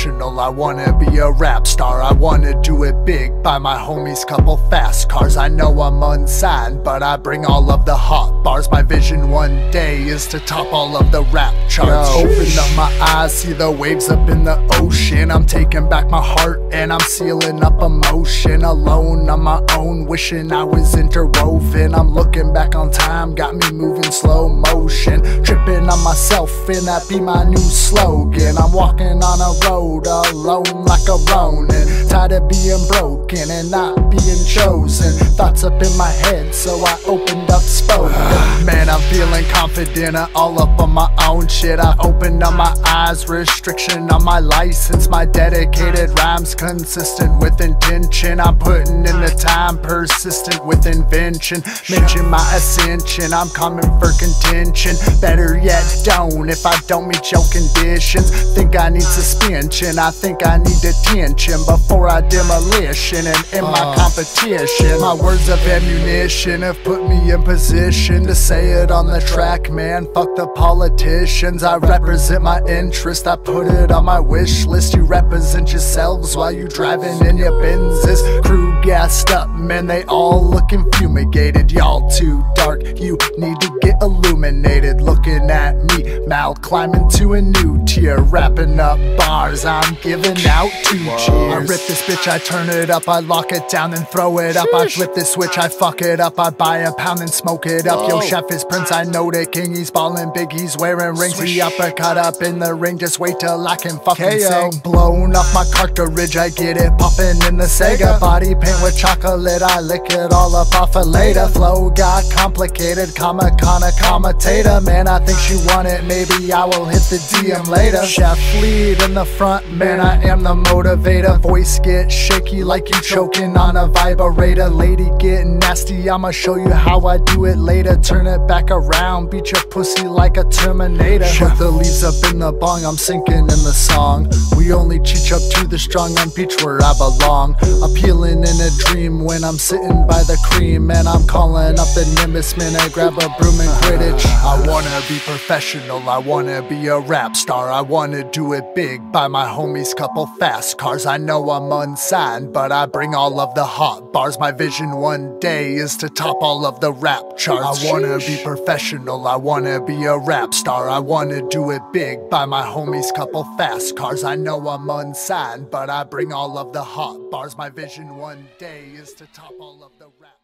professional. I wanna be a rap star, I wanna do it big. Buy my homies couple fast cars. I know I'm unsigned, but I bring all of the hot bars. My vision one day is to top all of the rap charts. Yo. Open up my eyes, see the waves up in the ocean. I'm taking back my heart and I'm sealing up emotion. Alone on my own, wishing I was interwoven. I'm looking back on time, got me moving slow motion. Tripping on myself, and that be my new slogan. I'm walking on a road alone like a Ronin. Tired of being broken and not being chosen. Thoughts up in my head, so I opened up spoken. Ah, man, I'm feeling confident, uh, all up on my own shit. I opened up my eyes, restriction on my license. My dedicated rhymes consistent with intention. I'm putting in the time, persistent with invention. Mention my ascension, I'm coming for contention. Better yet, don't if I don't meet your conditions. Think I need suspension, I think I need detention before I demolition and in my competition. My words of ammunition have put me in position to say it on the track, man. Fuck the politicians, I represent my interest. I put it on my wish list. You represent yourselves while you driving in your Benzes. Crew gassed up, man, they all looking fumigated. Y'all too dark, you need to get illuminated. Looking at me, Mal climbing to a new tier, wrapping up bars. I'm giving out two cheers. I rip this bitch, I turn it up, I lock it down and throw it up. I flip this switch, I fuck it up, I buy a pound and smoke it up. Yo, chef is Prince, I know the king. He's ballin' big, he's wearing rings. He uppercut up in the ring, just wait till I can fucking KO. sing. Blown off my cartridge, I get it poppin' in the Sega. Body paint with chocolate, I lick it all up off a later. Flow got complicated, comma, kinda, commentator. Man, I think she wanted it, maybe I will hit the DM later. Chef lead in the front, man, I am the motivator. Voice get shaky like you choking on a vibrator. Lady get nasty, I'ma show you how I do it later. Turn it back around, beat your pussy like a Terminator. Put the leaves up in the bong, I'm sinking in the song. We only cheech up to the strong on beach where I belong. Appealing in a dream when I'm sitting by the cream. And I'm calling up the Nimbus man, I grab a broom and Quidditch. I wanna be professional, I wanna be a rap star. I wanna do it big, buy my homies couple fast cars. I know I'm unsigned, but I bring all of the hot bars. My vision one day is to top all of the rap charts. I wanna be professional, I wanna be a rap star. I wanna do it big, buy my homies couple fast cars. I know I'm unsigned, but I bring all of the hot bars. My vision one day is to top all of the rap